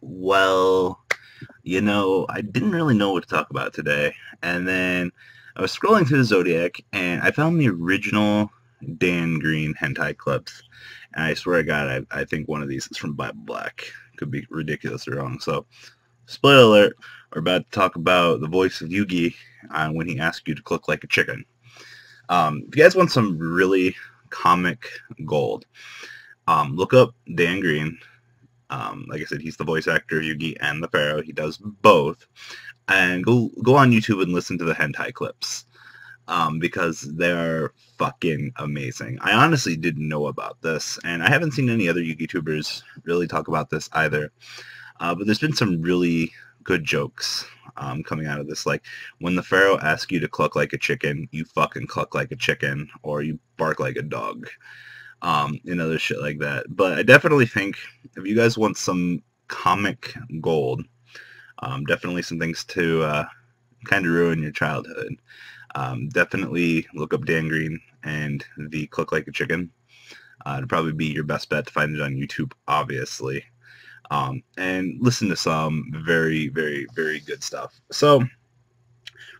Well, you know, I didn't really know what to talk about today. And then I was scrolling through the Zodiac, and I found the original Dan Green hentai clips. And I swear to God, I, I think one of these is from Bible Black. Could be ridiculously wrong. So, spoiler alert, we're about to talk about the voice of Yugi uh, when he asks you to click like a chicken. Um, if you guys want some really comic gold, um, look up Dan Green. Um, like I said, he's the voice actor of Yugi and the Pharaoh. He does both. And go go on YouTube and listen to the hentai clips um, because they're fucking amazing. I honestly didn't know about this, and I haven't seen any other YouTubers really talk about this either. Uh, but there's been some really good jokes um, coming out of this. Like when the Pharaoh asks you to cluck like a chicken, you fucking cluck like a chicken, or you bark like a dog um, and other shit like that. But I definitely think if you guys want some comic gold, um, definitely some things to uh, kind of ruin your childhood. Um, definitely look up Dan Green and the Cluck Like a Chicken. Uh, it'd probably be your best bet to find it on YouTube, obviously. Um, and listen to some very, very, very good stuff. So,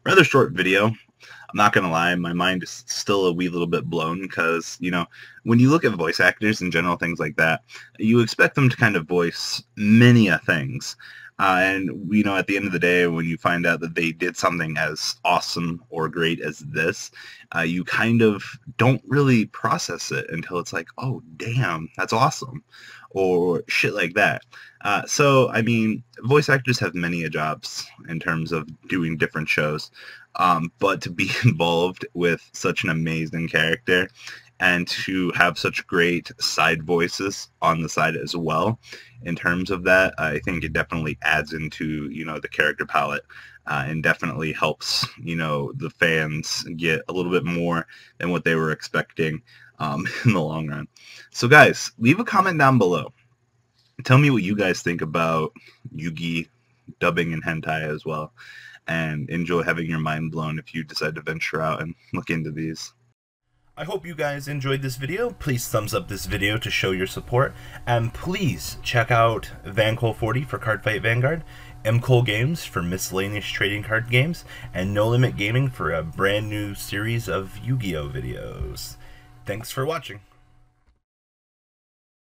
rather short video. I'm not going to lie, my mind is still a wee little bit blown because, you know, when you look at voice actors and general things like that, you expect them to kind of voice many a things. Uh, and, you know, at the end of the day, when you find out that they did something as awesome or great as this, uh, you kind of don't really process it until it's like, oh, damn, that's awesome. Or shit like that. Uh, so, I mean, voice actors have many jobs in terms of doing different shows. Um, but to be involved with such an amazing character and to have such great side voices on the side as well. In terms of that i think it definitely adds into you know the character palette uh, and definitely helps you know the fans get a little bit more than what they were expecting um, in the long run. So guys leave a comment down below. Tell me what you guys think about yugi dubbing and hentai as well and enjoy having your mind blown if you decide to venture out and look into these. I hope you guys enjoyed this video. Please thumbs up this video to show your support. And please check out VanKohl40 for Cardfight Vanguard, MKohl Games for miscellaneous trading card games, and No Limit Gaming for a brand new series of Yu-Gi-Oh videos. Thanks for watching.